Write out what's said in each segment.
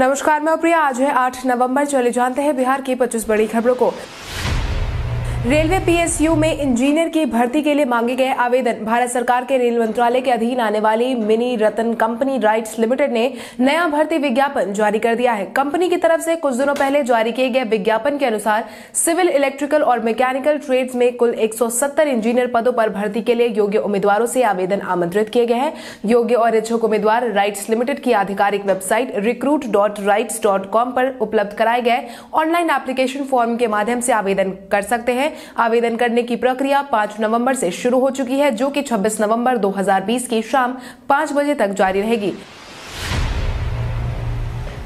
नमस्कार, मैं प्रिया। आज है 8 नवंबर। चले जानते हैं बिहार की 25 बड़ी खबरों को। रेलवे पीएसयू में इंजीनियर की भर्ती के लिए मांगे गए आवेदन। भारत सरकार के रेल मंत्रालय के अधीन आने वाली mini Ratan company RITES limited ने नया भर्ती विज्ञापन जारी कर दिया है। कंपनी की तरफ़ से कुछ दिनों पहले जारी किए गए विज्ञापन के अनुसार सिविल, इलेक्ट्रिकल और मैकेनिकल ट्रेड्स में कुल 170 इंजीनियर पदों पर भर्ती के लिए योग्य उम्मीदवारों से आवेदन आमंत्रित किए गए हैं। योग्य और इच्छुक उम्मीदवार राइट्स लिमिटेड की आधिकारिक website recruit dot RITES dot com पर उपलब्ध कराए गए ऑनलाइन एप्लीकेशन फॉर्म के माध्यम से आवेदन कर सकते हैं। आवेदन करने की प्रक्रिया 5 नवंबर से शुरू हो चुकी है, जो कि 26 नवंबर 2020 की शाम 5 बजे तक जारी रहेगी।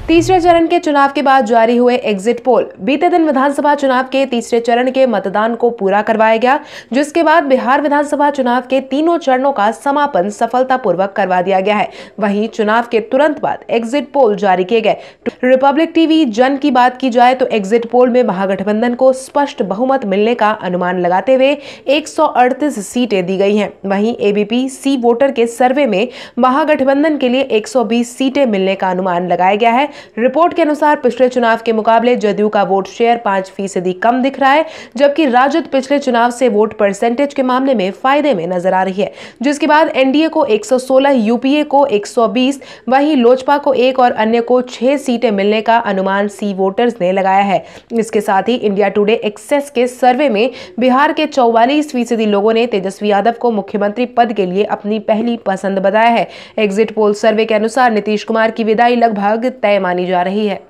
तीसरे चरण के चुनाव के बाद जारी हुए एग्जिट पोल बीते दिन विधानसभा चुनाव के तीसरे चरण के मतदान को पूरा करवाया गया, जिसके बाद बिहार विधानसभा चुनाव के तीनों चरणों का समापन सफलतापूर्वक करवा दिया गया है। वहीं चुनाव के तुरंत बाद एग्जिट पोल जारी किए गए। रिपब्लिक टीवी जन की बात की जाए तो एग्जिट पोल में महागठबंधन को स्पष्ट बहुमत मिलने का अनुमान लगाते हुए एक सौ अड़तीस सीटें दी गई है। वही एबीपी सी वोटर के सर्वे में महागठबंधन के लिए एक सौ बीस सीटें मिलने का अनुमान लगाया गया है। रिपोर्ट के अनुसार पिछले चुनाव के मुकाबले जदयू का वोट शेयर पाँच फ़ीसदी कम दिख रहा है, जबकि राजद पिछले चुनाव से वोट परसेंटेज के मामले में फ़ायदे में नज़र आ रही है। जिसके बाद एनडीए को 116 यूपीए को 120 वहीं लोजपा को एक और अन्य को छह सीटें मिलने का अनुमान सी वोटर्स ने लगाया है। इसके साथ ही इंडिया टुडे एक्सेस के सर्वे में बिहार के चौवालीस फ़ीसदी लोगों ने तेजस्वी यादव को मुख्यमंत्री पद के लिए अपनी पहली पसंद बताया है। एग्जिट पोल सर्वे के अनुसार नीतीश कुमार की विदाई लगभग तय मानी जा रही है।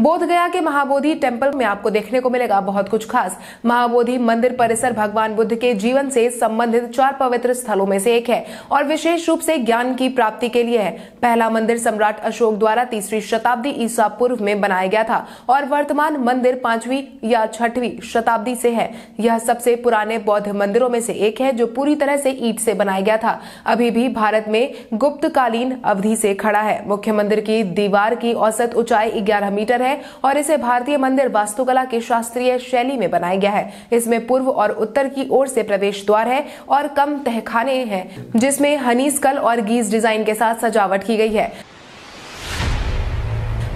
बोध गया के महाबोधि टेंपल में आपको देखने को मिलेगा बहुत कुछ खास। महाबोधि मंदिर परिसर भगवान बुद्ध के जीवन से संबंधित चार पवित्र स्थलों में से एक है और विशेष रूप से ज्ञान की प्राप्ति के लिए है। पहला मंदिर सम्राट अशोक द्वारा तीसरी शताब्दी ईसा पूर्व में बनाया गया था और वर्तमान मंदिर पांचवी या छठवीं शताब्दी से है। यह सबसे पुराने बौद्ध मंदिरों में से एक है जो पूरी तरह से ईट से बनाया गया था। अभी भी भारत में गुप्तकालीन अवधि से खड़ा है। मुख्य मंदिर की दीवार की औसत ऊंचाई ग्यारह मीटर है और इसे भारतीय मंदिर वास्तुकला की शास्त्रीय शैली में बनाया गया है। इसमें पूर्व और उत्तर की ओर से प्रवेश द्वार है और कम तहखाने हैं, जिसमें हनीस्कल और गीज डिज़ाइन के साथ सजावट की गई है।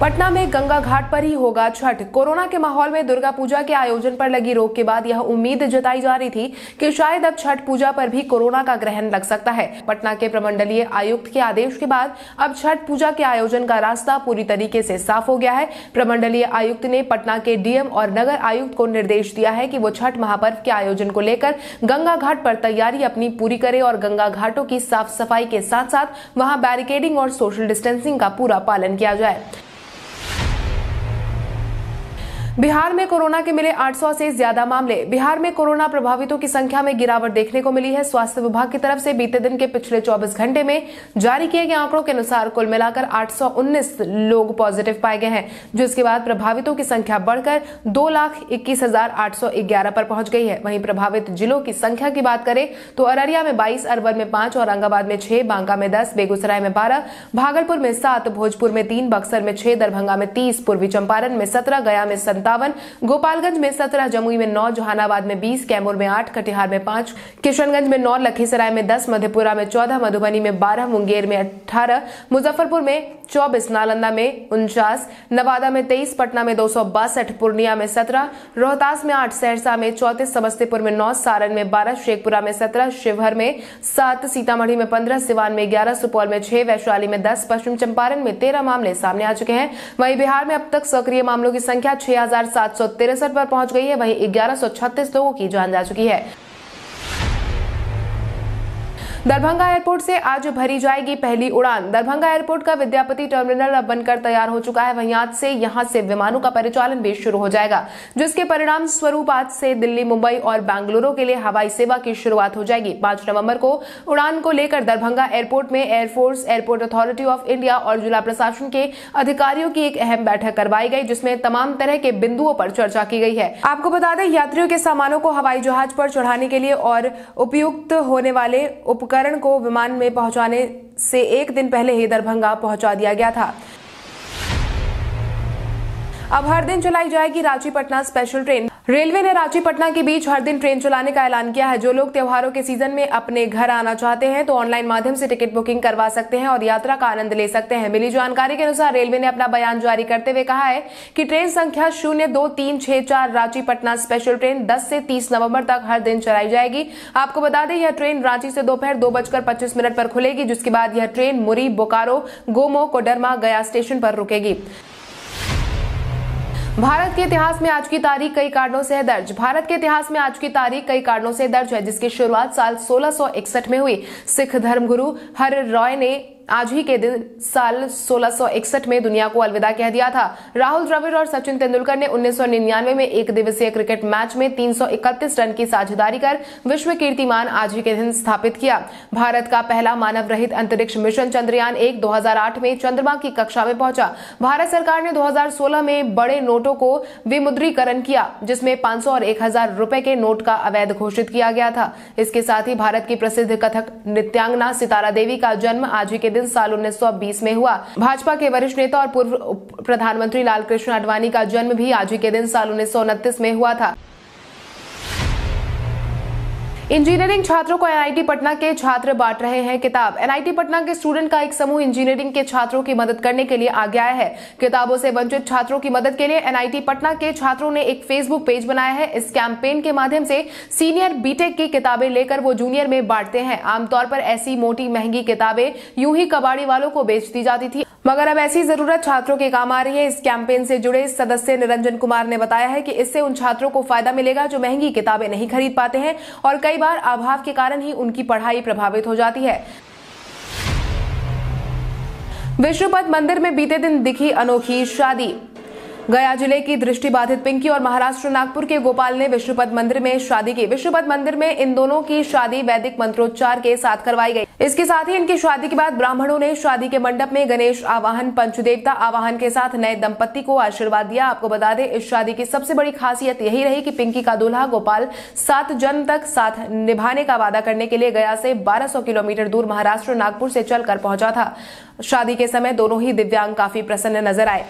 पटना में गंगा घाट पर ही होगा छठ। कोरोना के माहौल में दुर्गा पूजा के आयोजन पर लगी रोक के बाद यह उम्मीद जताई जा रही थी कि शायद अब छठ पूजा पर भी कोरोना का ग्रहण लग सकता है। पटना के प्रमंडलीय आयुक्त के आदेश के बाद अब छठ पूजा के आयोजन का रास्ता पूरी तरीके से साफ़ हो गया है। प्रमंडलीय आयुक्त ने पटना के डीएम और नगर आयुक्त को निर्देश दिया है कि वो छठ महापर्व के आयोजन को लेकर गंगा घाट पर तैयारी अपनी पूरी करे और गंगा घाटों की साफ़ सफ़ाई के साथ साथ वहाँ बैरिकेडिंग और सोशल डिस्टेंसिंग का पूरा पालन किया जाए। बिहार में कोरोना के मिले 800 से ज़्यादा मामले। बिहार में कोरोना प्रभावितों की संख्या में गिरावट देखने को मिली है। स्वास्थ्य विभाग की तरफ़ से बीते दिन के पिछले 24 घंटे में जारी किए गए आंकड़ों के अनुसार कुल मिलाकर 819 लोग पॉजिटिव पाए गए हैं जिसके बाद प्रभावितों की संख्या बढ़कर दो लाख इक्कीस हज़ार आठ सौ ग्यारह पर पहुँच गई है। वहीं प्रभावित जिलों की संख्या की बात करें तो अररिया में बाईस, अरवल में पाँच औरंगाबाद में छह, बांका में दस, बेगूसराय में बारह, भागलपुर में सात, भोजपुर में तीन, बक्सर में छह, दरभंगा में तीस, पूर्वी चंपारण में सत्रह, गया में संतावन गोपालगंज में सत्रह, जमुई में नौ, जहानाबाद में बीस, कैमूर में आठ, कटिहार में पाँच, किशनगंज में नौ, लखीसराय में दस, मधेपुरा में चौदह, मधुबनी में बारह, मुंगेर में अठारह, मुजफ्फरपुर में चौबीस, नालंदा में उनचास, नवादा में तेईस, पटना में दो सौ बासठ, पूर्णिया में सत्रह, रोहतास में आठ, सहरसा में चौतीस, समस्तीपुर में नौ, सारण में बारह, शेखपुरा में सत्रह, शिवहर में सात, सीतामढ़ी में पंद्रह, सिवान में ग्यारह, सुपौल में छह, वैशाली में दस, पश्चिम चंपारण में तेरह मामले सामने आ चुके हैं। वहीं बिहार में अब तक सक्रिय मामलों की संख्या छह हज़ार सात सौ तिरसठ पर पहुँच गई है। वहीं ग्यारह सौ छत्तीस लोगों की जान जा चुकी है। दरभंगा एयरपोर्ट से आज भरी जाएगी पहली उड़ान। दरभंगा एयरपोर्ट का विद्यापति टर्मिनल अब बनकर तैयार हो चुका है। वहीं आज से यहाँ से विमानों का परिचालन भी शुरू हो जाएगा, जिसके परिणाम स्वरूप आज से दिल्ली, मुंबई और बेंगलुरु के लिए हवाई सेवा की शुरुआत हो जाएगी। पाँच नवंबर को उड़ान को लेकर दरभंगा एयरपोर्ट में Air Force airport authority of India और जिला प्रशासन के अधिकारियों की एक अहम बैठक करवाई गई, जिसमें तमाम तरह के बिंदुओं पर चर्चा की गई है। आपको बता दें, यात्रियों के सामानों को हवाई जहाज़ पर चढ़ाने के लिए और उपयुक्त होने वाले उप उपकरण को विमान में पहुँचाने से एक दिन पहले ही दरभंगा पहुँचा दिया गया था। अब हर दिन चलाई जाएगी Ranchi Patna special train. Railway ने रांची पटना के बीच हर दिन ट्रेन चलाने का ऐलान किया है। जो लोग त्योहारों के सीज़न में अपने घर आना चाहते हैं तो ऑनलाइन माध्यम से टिकट बुकिंग करवा सकते हैं और यात्रा का आनंद ले सकते हैं। मिली जानकारी के अनुसार रेलवे ने अपना बयान जारी करते हुए कहा है कि ट्रेन संख्या शून्य, दो, तीन, छह, चार, रांची पटना स्पेशल ट्रेन दस से तीस नवंबर तक हर दिन चलाई जाएगी। आपको बता दें, यह ट्रेन रांची से दोपहर दो बजकर पच्चीस मिनट पर खुलेगी, जिसके बाद यह ट्रेन मुरी, बोकारो, गोमो, कोडरमा, गया स्टेशन पर रुकेगी। भारत के इतिहास में आज की तारीख कई कारणों से है दर्ज। भारत के इतिहास में आज की तारीख कई कारणों से दर्ज है, जिसकी शुरुआत साल 1661 में हुई। सिख धर्मगुरु हर रॉय ने आज ही के दिन साल 1661 में दुनिया को अलविदा कह दिया था। राहुल द्रविड़ और सचिन तेंदुलकर ने 1999 में एक दिवसीय क्रिकेट मैच में 331 रन की साझेदारी कर विश्व कीर्तिमान आज ही के दिन स्थापित किया। भारत का पहला मानव रहित अंतरिक्ष मिशन चंद्रयान एक 2008 में चंद्रमा की कक्षा में पहुँचा। भारत सरकार ने 2016 में बड़े नोटों को विमुद्रीकरण किया, जिसमें 500 और एक हज़ार के नोट का अवैध घोषित किया गया था। इसके साथ ही भारत की प्रसिद्ध कथक नृत्यांगना सितारा देवी का जन्म आज ही के दिन दिन साल 1920 में हुआ। भाजपा के वरिष्ठ नेता और पूर्व प्रधानमंत्री लालकृष्ण आडवाणी का जन्म भी आज ही के दिन साल उन्नीस में हुआ था। इंजीनियरिंग छात्रों को एनआईटी पटना के छात्र बांट रहे हैं किताब। एनआईटी पटना के स्टूडेंट का एक समूह इंजीनियरिंग के छात्रों की मदद करने के लिए आगे आया है। किताबों से वंचित छात्रों की मदद के लिए एनआईटी पटना के छात्रों ने एक फेसबुक पेज बनाया है। इस कैंपेन के माध्यम से सीनियर बीटेक की किताबें लेकर वो जूनियर में बांटते हैं। आमतौर पर ऐसी मोटी महँगी किताबें यूँ ही कबाड़ी वालों को बेच दी जाती थी। मगर अब ऐसी ज़रूरत छात्रों के काम आ रही है। इस कैंपेन से जुड़े सदस्य निरंजन कुमार ने बताया है कि इससे उन छात्रों को फ़ायदा मिलेगा जो महँगी किताबें नहीं खरीद पाते हैं और कई बार अभाव के कारण ही उनकी पढ़ाई प्रभावित हो जाती है। विष्णुपद मंदिर में बीते दिन दिखी अनोखी शादी। गया ज़िले की दृष्टि बाधित पिंकी और महाराष्ट्र नागपुर के गोपाल ने विष्णुपद मंदिर में शादी की। विष्णुपद मंदिर में इन दोनों की शादी वैदिक मंत्रोच्चार के साथ करवाई गई। इसके साथ ही इनकी शादी के बाद ब्राह्मणों ने शादी के मंडप में गणेश आवाहन, पंचदेवता आवाहन के साथ नए दंपत्ति को आशीर्वाद दिया। आपको बता दें, इस शादी की सबसे बड़ी खासियत यही रही की पिंकी का दूल्हा गोपाल सात जन्म तक साथ निभाने का वादा करने के लिए गया से 1200 किलोमीटर दूर महाराष्ट्र नागपुर से चलकर पहुँचा था। शादी के समय दोनों ही दिव्यांग काफ़ी प्रसन्न नज़र आए।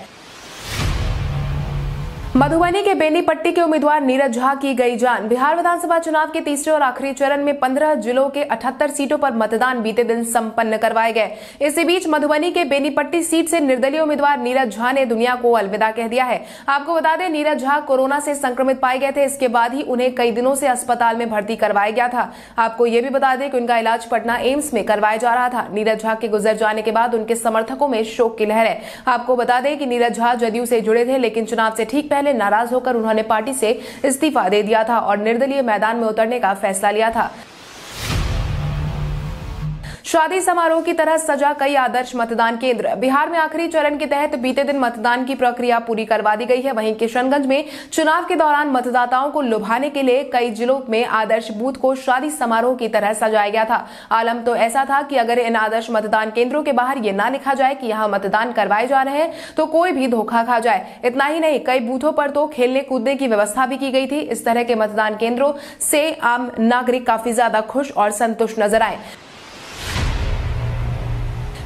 मधुबनी के बेनीपट्टी के उम्मीदवार नीरज झा की गई जान। बिहार विधानसभा चुनाव के तीसरे और आखिरी चरण में पंद्रह जिलों के अठहत्तर सीटों पर मतदान बीते दिन संपन्न करवाए गए। इसी बीच मधुबनी के बेनीपट्टी सीट से निर्दलीय उम्मीदवार नीरज झा ने दुनिया को अलविदा कह दिया है। आपको बता दें, नीरज झा कोरोना से संक्रमित पाए गए थे। इसके बाद ही उन्हें कई दिनों से अस्पताल में भर्ती करवाया गया था। आपको ये भी बता दें कि उनका इलाज पटना एम्स में करवाया जा रहा था। नीरज झा के गुजर जाने के बाद उनके समर्थकों में शोक की लहर है। आपको बता दें कि नीरज झा जदयू से जुड़े थे, लेकिन चुनाव से ठीक पहले नाराज़ होकर उन्होंने पार्टी से इस्तीफा दे दिया था और निर्दलीय मैदान में उतरने का फैसला लिया था। शादी समारोह की तरह सजा कई आदर्श मतदान केंद्र। बिहार में आखिरी चरण के तहत बीते दिन मतदान की प्रक्रिया पूरी करवा दी गई है। वहीं किशनगंज में चुनाव के दौरान मतदाताओं को लुभाने के लिए कई जिलों में आदर्श बूथ को शादी समारोह की तरह सजाया गया था। आलम तो ऐसा था कि अगर इन आदर्श मतदान केंद्रों के बाहर ये ना लिखा जाए कि यहाँ मतदान करवाए जा रहे हैं तो कोई भी धोखा खा जाए। इतना ही नहीं, कई बूथों पर तो खेलने कूदने की व्यवस्था भी की गई थी। इस तरह के मतदान केंद्रों से आम नागरिक काफ़ी ज़्यादा खुश और संतुष्ट नज़र आए।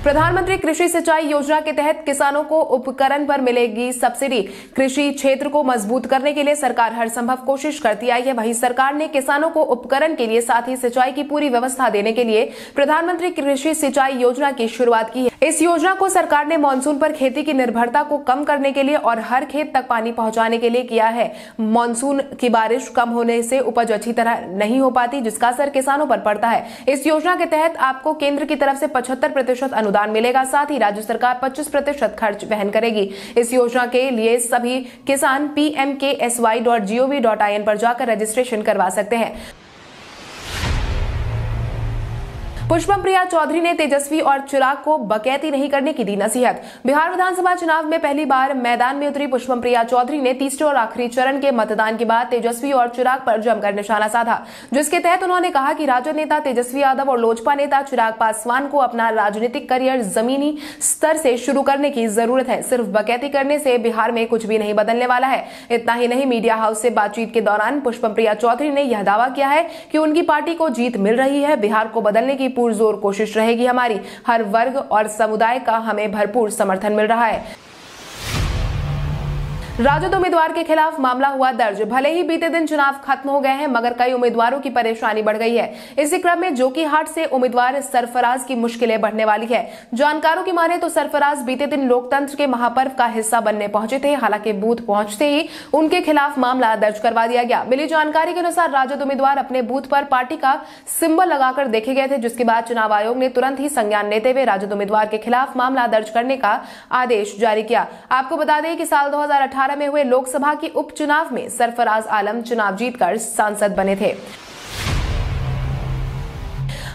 प्रधानमंत्री कृषि सिंचाई योजना के तहत किसानों को उपकरण पर मिलेगी सब्सिडी। कृषि क्षेत्र को मज़बूत करने के लिए सरकार हर संभव कोशिश करती आई है। वहीं सरकार ने किसानों को उपकरण के लिए साथ ही सिंचाई की पूरी व्यवस्था देने के लिए प्रधानमंत्री कृषि सिंचाई योजना की शुरुआत की है। इस योजना को सरकार ने मानसून पर खेती की निर्भरता को कम करने के लिए और हर खेत तक पानी पहुँचाने के लिए किया है। मानसून की बारिश कम होने से उपज अच्छी तरह नहीं हो पाती, जिसका असर किसानों पर पड़ता है। इस योजना के तहत आपको केंद्र की तरफ़ से पचहत्तर प्रतिशत अनुदान अनुदान मिलेगा, साथ ही राज्य सरकार 25 प्रतिशत खर्च वहन करेगी। इस योजना के लिए सभी किसान P M K S Y dot G O V dot I N पर जाकर रजिस्ट्रेशन करवा सकते हैं। पुष्पम प्रिया चौधरी ने तेजस्वी और चिराग को बकैती नहीं करने की दी नसीहत। बिहार विधानसभा चुनाव में पहली बार मैदान में उतरी पुष्पम प्रिया चौधरी ने तीसरे और आखिरी चरण के मतदान के बाद तेजस्वी और चिराग पर जमकर निशाना साधा, जिसके तहत उन्होंने कहा कि राजद नेता तेजस्वी यादव और लोजपा नेता चिराग पासवान को अपना राजनीतिक करियर जमीनी स्तर से शुरू करने की ज़रूरत है। सिर्फ़ बकैती करने से बिहार में कुछ भी नहीं बदलने वाला है। इतना ही नहीं, मीडिया हाउस से बातचीत के दौरान पुष्पम प्रिया चौधरी ने यह दावा किया है कि उनकी पार्टी को जीत मिल रही है। बिहार को बदलने की पुरजोर कोशिश रहेगी हमारी। हर वर्ग और समुदाय का हमें भरपूर समर्थन मिल रहा है। राजद उम्मीदवार के खिलाफ मामला हुआ दर्ज। भले ही बीते दिन चुनाव खत्म हो गए हैं, मगर कई उम्मीदवारों की परेशानी बढ़ गई है। इसी क्रम में जोकीहाट से उम्मीदवार सरफराज की मुश्किलें बढ़ने वाली है। जानकारों की माने तो सरफराज बीते दिन लोकतंत्र के महापर्व का हिस्सा बनने पहुँचे थे। हालाँकि बूथ पहुँचते ही उनके खिलाफ मामला दर्ज करवा दिया गया। मिली जानकारी के अनुसार राजद उम्मीदवार अपने बूथ पर पार्टी का सिंबल लगाकर देखे गए थे, जिसके बाद चुनाव आयोग ने तुरंत ही संज्ञान लेते हुए राजद उम्मीदवार के खिलाफ मामला दर्ज करने का आदेश जारी किया। आपको बता दें कि साल 2018 में हुए लोकसभा के उपचुनाव में सरफराज आलम चुनाव जीतकर सांसद बने थे।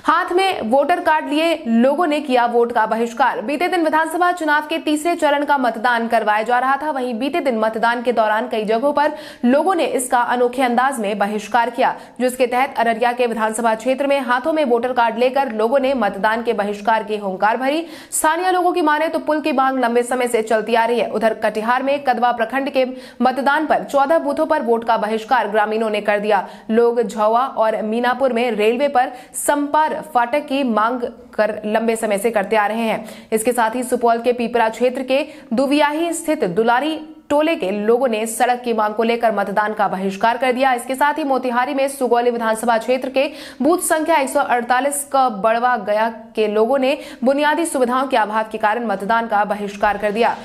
हाथ में वोटर कार्ड लिए लोगों ने किया वोट का बहिष्कार। बीते दिन विधानसभा चुनाव के तीसरे चरण का मतदान करवाया जा रहा था। वहीं बीते दिन मतदान के दौरान कई जगहों पर लोगों ने इसका अनोखे अंदाज में बहिष्कार किया, जिसके तहत अररिया के विधानसभा क्षेत्र में हाथों में वोटर कार्ड लेकर लोगों ने मतदान के बहिष्कार की होंकार भरी। स्थानीय लोगों की माने तो पुल की मांग लंबे समय से चलती आ रही है। उधर कटिहार में कदवा प्रखंड के मतदान पर चौदह बूथों पर वोट का बहिष्कार ग्रामीणों ने कर दिया। लोग झौवा और मीनापुर में रेलवे पर संपार फाटक की मांग कर लंबे समय से करते आ रहे हैं। इसके साथ ही सुपौल के पीपरा क्षेत्र के दुवियाही स्थित दुलारी टोले के लोगों ने सड़क की मांग को लेकर मतदान का बहिष्कार कर दिया। इसके साथ ही मोतिहारी में सुगौली विधानसभा क्षेत्र के बूथ संख्या 148 का बड़वा गया के लोगों ने बुनियादी सुविधाओं के अभाव के कारण मतदान का बहिष्कार कर दिया।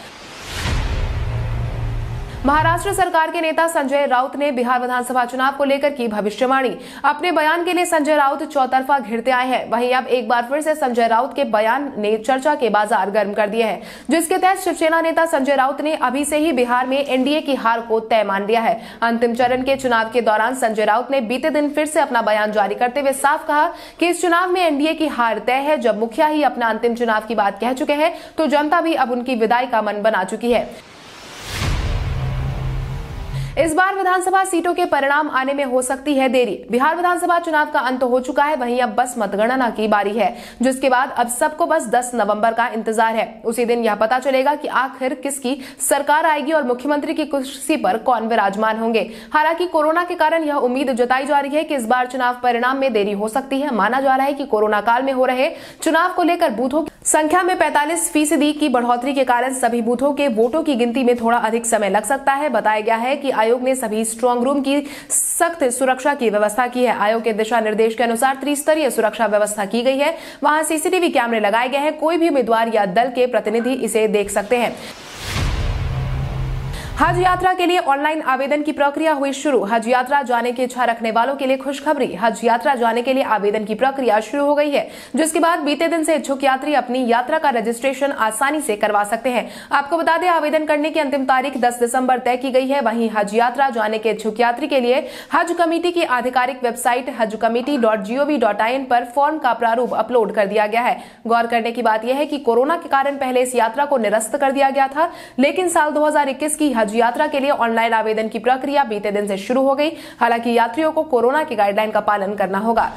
महाराष्ट्र सरकार के नेता संजय राउत ने बिहार विधानसभा चुनाव को लेकर की भविष्यवाणी। अपने बयान के लिए संजय राउत चौतरफा घिरते आए हैं। वहीं अब एक बार फिर से संजय राउत के बयान ने चर्चा के बाज़ार गर्म कर दिए हैं। जिसके तहत शिवसेना नेता संजय राउत ने अभी से ही बिहार में एनडीए की हार को तय मान लिया है। अंतिम चरण के चुनाव के दौरान संजय राउत ने बीते दिन फिर से अपना बयान जारी करते हुए साफ़ कहा कि इस चुनाव में एनडीए की हार तय है। जब मुखिया ही अपना अंतिम चुनाव की बात कह चुके हैं तो जनता भी अब उनकी विदाई का मन बना चुकी है। इस बार विधानसभा सीटों के परिणाम आने में हो सकती है देरी। बिहार विधानसभा चुनाव का अंत हो चुका है, वहीं अब बस मतगणना की बारी है, जिसके बाद अब सबको बस 10 नवंबर का इंतज़ार है। उसी दिन यह पता चलेगा कि आखिर किसकी सरकार आएगी और मुख्यमंत्री की कुर्सी पर कौन विराजमान होंगे। हालाँकि कोरोना के कारण यह उम्मीद जताई जा रही है कि इस बार चुनाव परिणाम में देरी हो सकती है। माना जा रहा है कि कोरोना काल में हो रहे चुनाव को लेकर बूथों की संख्या में पैंतालीस फ़ीसदी की बढ़ोतरी के कारण सभी बूथों के वोटों की गिनती में थोड़ा अधिक समय लग सकता है। बताया गया है कि आयोग ने सभी स्ट्रांग रूम की सख्त सुरक्षा की व्यवस्था की है। आयोग के दिशा निर्देश के अनुसार त्रिस्तरीय सुरक्षा व्यवस्था की गई है। वहाँ सीसीटीवी कैमरे लगाए गए हैं। कोई भी उम्मीदवार या दल के प्रतिनिधि इसे देख सकते हैं। हज यात्रा के लिए ऑनलाइन आवेदन की प्रक्रिया हुई शुरू। हज यात्रा जाने की इच्छा रखने वालों के लिए खुशखबरी। हज यात्रा जाने के लिए आवेदन की प्रक्रिया शुरू हो गई है, जिसके बाद बीते दिन से इच्छुक यात्री अपनी यात्रा का रजिस्ट्रेशन आसानी से करवा सकते हैं। आपको बता दें, आवेदन करने की अंतिम तारीख दस दिसंबर तय की गई है। वहीं हज यात्रा जाने के इच्छुक यात्री के लिए हज कमेटी की आधिकारिक website Haj committee dot G O V dot I N पर फॉर्म का प्रारूप अपलोड कर दिया गया है। गौर करने की बात यह है कि कोरोना के कारण पहले इस यात्रा को निरस्त कर दिया गया था, लेकिन साल 2021 की यात्रा के लिए ऑनलाइन आवेदन की प्रक्रिया बीते दिन से शुरू हो गई। हालाँकि यात्रियों को कोरोना की गाइडलाइन का पालन करना होगा।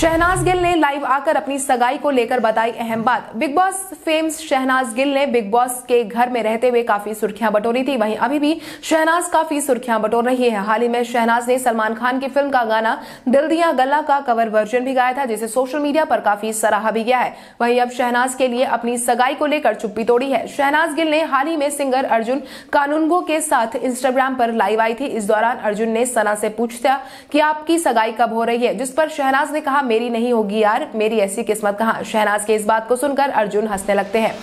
शहनाज गिल ने लाइव आकर अपनी सगाई को लेकर बताई अहम बात। Bigg Boss fame's Shehnaaz Gill ने बिग बॉस के घर में रहते हुए काफ़ी सुर्खियाँ बटोरी थी। वहीं अभी भी शहनाज काफ़ी सुर्खियाँ बटोर रही है। हाल ही में शहनाज ने सलमान खान की फ़िल्म का गाना दिल दिया गला का कवर वर्जन भी गाया था, जिसे सोशल मीडिया पर काफ़ी सराहा भी गया है। वहीं अब शहनाज के लिए अपनी सगाई को लेकर चुप्पी तोड़ी है। शहनाज गिल ने हाल ही में सिंगर अर्जुन कानूनगो के साथ इंस्टाग्राम पर लाइव आई थी। इस दौरान अर्जुन ने सना से पूछता कि आपकी सगाई कब हो रही है, जिस पर शहनाज ने कहा मेरी नहीं होगी यार। मेरी ऐसी किस्मत कहाँ शहनाज के इस बात को सुनकर अर्जुन हंसने लगते हैं।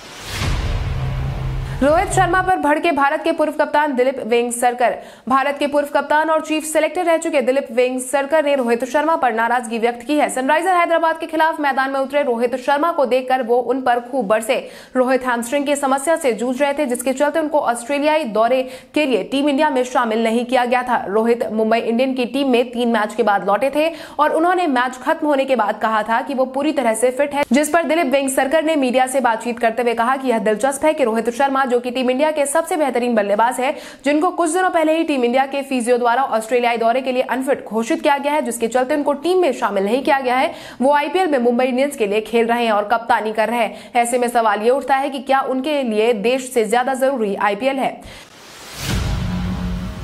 रोहित शर्मा पर भड़के भारत के पूर्व कप्तान दिलीप वेंगसरकर। भारत के पूर्व कप्तान और चीफ सेलेक्टर रह चुके दिलीप वेंगसरकर ने रोहित शर्मा पर नाराज़गी व्यक्त की है। सनराइजर हैदराबाद के खिलाफ मैदान में उतरे रोहित शर्मा को देखकर वो उन पर खूब बरसे। रोहित हैमस्ट्रिंग की समस्या से जूझ रहे थे, जिसके चलते उनको ऑस्ट्रेलियाई दौरे के लिए टीम इंडिया में शामिल नहीं किया गया था। रोहित मुंबई इंडियन की टीम में तीन मैच के बाद लौटे थे और उन्होंने मैच खत्म होने के बाद कहा था कि वो पूरी तरह से फिट है, जिस पर दिलीप वेंगसरकर ने मीडिया से बातचीत करते हुए कहा कि यह दिलचस्प है कि रोहित शर्मा जो कि टीम इंडिया के सबसे बेहतरीन बल्लेबाज है, जिनको कुछ दिनों पहले ही टीम इंडिया के फिजियो द्वारा ऑस्ट्रेलियाई दौरे के लिए अनफिट घोषित किया गया है, जिसके चलते उनको टीम में शामिल नहीं किया गया है। वो आईपीएल में मुंबई इंडियंस के लिए खेल रहे हैं और कप्तानी कर रहे हैं। ऐसे में सवाल ये उठता है कि क्या उनके लिए देश से ज़्यादा ज़रूरी आईपीएल है?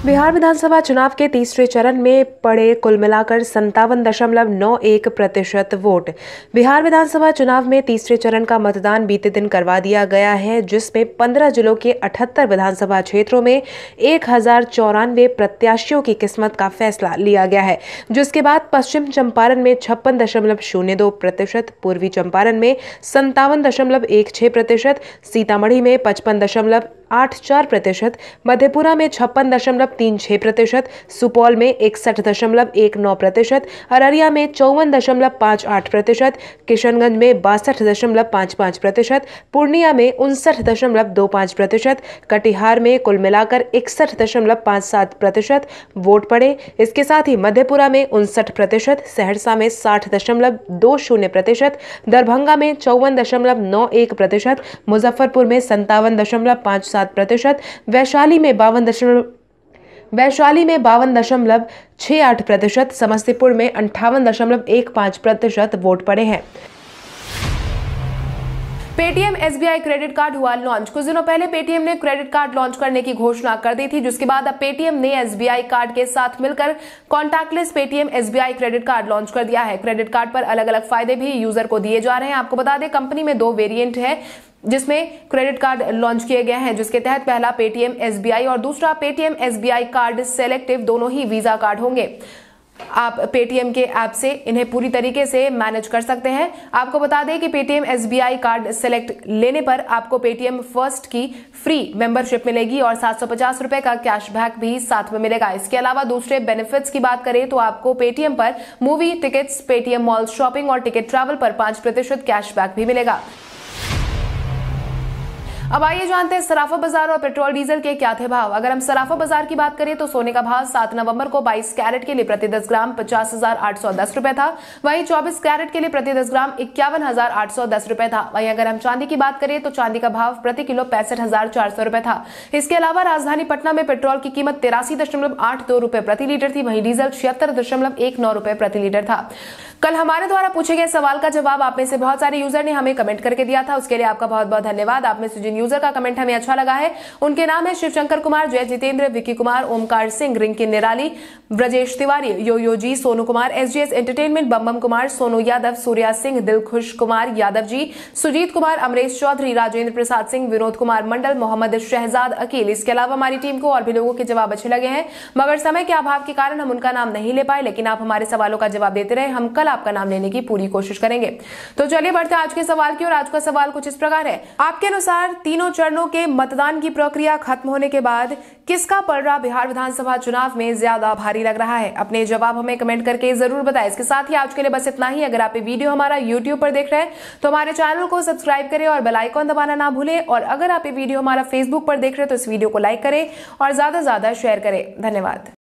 बिहार विधानसभा चुनाव के तीसरे चरण में पड़े कुल मिलाकर संतावन दशमलव नौ एक प्रतिशत वोट। बिहार विधानसभा चुनाव में तीसरे चरण का मतदान बीते दिन करवा दिया गया है, जिसमें पंद्रह जिलों के अठहत्तर विधानसभा क्षेत्रों में एक हज़ार चौरानवे प्रत्याशियों की किस्मत का फैसला लिया गया है, जिसके बाद पश्चिम चंपारण में छप्पन दशमलव शून्य दो प्रतिशत, पूर्वी चंपारण में संतावन दशमलव एक छह प्रतिशत, सीतामढ़ी में पचपन दशमलव आठ चार प्रतिशत, मधेपुरा में छप्पन दशमलव तीन छः प्रतिशत, सुपौल में इकसठ दशमलव एक नौ प्रतिशत, अररिया में चौवन दशमलव पाँच आठ प्रतिशत, किशनगंज में बासठ दशमलव पाँच पाँच प्रतिशत, पूर्णिया में उनसठ दशमलव दो पाँच प्रतिशत, कटिहार में कुल मिलाकर इकसठ दशमलव पाँच सात प्रतिशत वोट पड़े। इसके साथ ही मधेपुरा में उनसठ प्रतिशत, सहरसा में साठ दशमलव दो शून्य प्रतिशत, दरभंगा में चौवन दशमलव नौ एक प्रतिशत, मुजफ्फरपुर में संतावन दशमलव पाँच सात सात प्रतिशत, वैशाली में बावन वैशाली में बावन दशमलव छह आठ प्रतिशत, समस्तीपुर में अंठावन दशमलव एक पाँच प्रतिशत वोट पड़े हैं। पेटीएम एसबीआई क्रेडिट कार्ड हुआ लॉन्च। कुछ दिनों पहले पेटीएम ने क्रेडिट कार्ड लॉन्च करने की घोषणा कर दी थी, जिसके बाद अब पेटीएम ने एसबीआई कार्ड के साथ मिलकर contactless Paytm SBI credit card launch कर दिया है। क्रेडिट कार्ड पर अलग अलग फ़ायदे भी यूज़र को दिए जा रहे हैं। आपको बता दें, कंपनी में दो वेरिएंट है जिसमें क्रेडिट कार्ड लॉन्च किए गए हैं, जिसके तहत पहला पेटीएम एसबीआई और दूसरा पेटीएम एसबीआई कार्ड सेलेक्टिव दोनों ही वीज़ा कार्ड होंगे। आप पेटीएम के ऐप से इन्हें पूरी तरीके से मैनेज कर सकते हैं। आपको बता दें कि पेटीएम एसबीआई कार्ड सेलेक्ट लेने पर आपको पेटीएम फ़र्स्ट की फ्री मेंबरशिप मिलेगी और सात रुपए का कैशबैक भी साथ में मिलेगा। इसके अलावा दूसरे बेनिफिट्स की बात करें तो आपको पेटीएम पर movie tickets Paytm mall shopping और टिकट ट्रैवल पर पाँच प्रतिशत कैशबैक भी मिलेगा। अब आइए जानते हैं सराफा बाज़ार और पेट्रोल डीजल के क्या थे भाव। अगर हम सराफा बाज़ार की बात करें तो सोने का भाव 7 नवंबर को 22 कैरेट के लिए प्रति 10 ग्राम पचास हज़ार आठ सौ दस रुपए था। वहीं 24 कैरेट के लिए प्रति 10 ग्राम इक्यावन हज़ार आठ सौ दस रुपए था। वहीं अगर हम चांदी की बात करें तो चांदी का भाव प्रति किलो पैंसठ हज़ार चार सौ रुपए था। इसके अलावा राजधानी पटना में पेट्रोल की कीमत तिरासी दशमलव आठ दो रुपए प्रति लीटर थी। वहीं डीजल छिहत्तर दशमलव एक नौ रुपए प्रति लीटर था। कल हमारे द्वारा पूछे गए सवाल का जवाब आप में से बहुत सारे यूज़र ने हमें कमेंट करके दिया था। उसके लिए आपका बहुत बहुत धन्यवाद। आप में से जिन यूज़र का कमेंट हमें अच्छा लगा है, उनके नाम है शिवशंकर कुमार, जय Jitendra Vicky Kumar, Omkar Singh, Rinki Nirali, Brajesh Tiwari Yo Yo ji, Sonu Kumar SGS entertainment Bambam Kumar, Sonu Yadav, Surya Singh, Dilkhush Kumar Yadav ji, Sujeet Kumar, Amresh Chaudhary, Rajendra Prasad Singh, Vinod Kumar Mandal, Mohammad Shahzad Akeel. इसके अलावा हमारी team को और भी लोगों के जवाब अच्छे लगे हैं। मगर समय के अभाव के कारण हम उनका नाम नहीं ले पाए, लेकिन आप हमारे सवालों का जवाब देते रहे। हम कल आपका नाम लेने की पूरी कोशिश करेंगे। तो चलिए बढ़ते आज के सवाल की और आज का सवाल कुछ इस प्रकार है। आपके अनुसार तीनों चरणों के मतदान की प्रक्रिया खत्म होने के बाद किसका पलड़ा बिहार विधानसभा चुनाव में ज़्यादा भारी लग रहा है? अपने जवाब हमें कमेंट करके ज़रूर बताएँ। इसके साथ ही आज के लिए बस इतना ही। अगर आप ये वीडियो हमारा यूट्यूब पर देख रहे हैं तो हमारे चैनल को सब्सक्राइब करें और बेलाइकॉन दबाना ना भूलें। और अगर आप ये वीडियो हमारा फेसबुक पर देख रहे हैं तो इस वीडियो को लाइक करें और ज़्यादा से ज़्यादा शेयर करें। धन्यवाद।